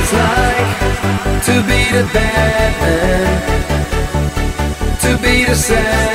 it's like to be the bad man, to be the sad.